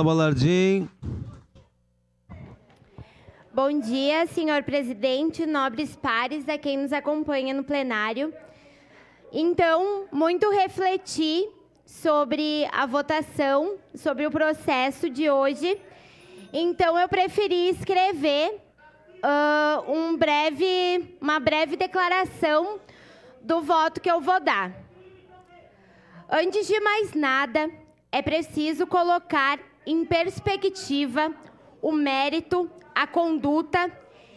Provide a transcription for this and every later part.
Balardim. Bom dia, senhor presidente, nobres pares, a quem nos acompanha no plenário. Então, muito refleti sobre a votação, sobre o processo de hoje. Então, eu preferi escrever uh, um breve, uma breve declaração do voto que eu vou dar. Antes de mais nada, é preciso colocar em perspectiva o mérito, a conduta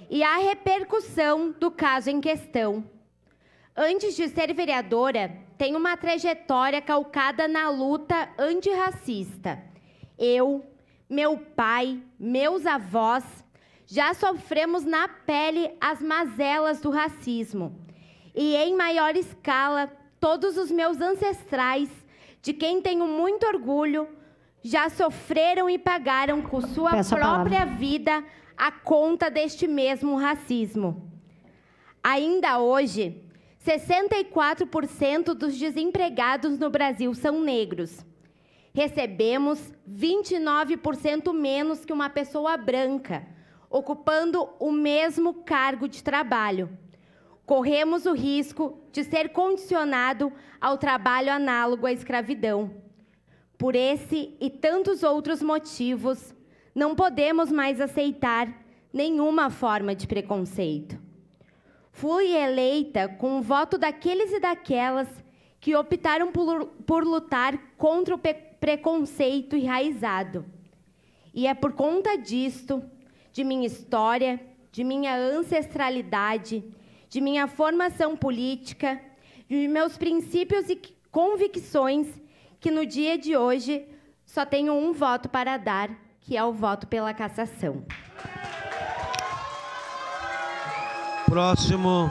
e a repercussão do caso em questão. Antes de ser vereadora, tenho uma trajetória calcada na luta antirracista. Eu, meu pai, meus avós já sofremos na pele as mazelas do racismo. E em maior escala, todos os meus ancestrais, de quem tenho muito orgulho, já sofreram e pagaram com sua Peço a própria palavra. vida a conta deste mesmo racismo. Ainda hoje, 64% dos desempregados no Brasil são negros. Recebemos 29% menos que uma pessoa branca, ocupando o mesmo cargo de trabalho. Corremos o risco de ser condicionado ao trabalho análogo à escravidão. Por esse e tantos outros motivos, não podemos mais aceitar nenhuma forma de preconceito. Fui eleita com o voto daqueles e daquelas que optaram por, por lutar contra o preconceito enraizado. E é por conta disto, de minha história, de minha ancestralidade, de minha formação política, de meus princípios e convicções, que no dia de hoje só tenho um voto para dar, que é o voto pela cassação. Próximo.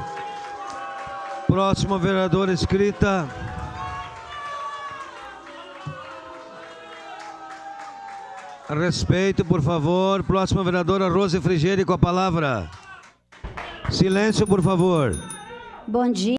Próximo vereador escrita. Respeito, por favor. Próxima vereadora Rose Frigieri com a palavra. Silêncio, por favor. Bom dia.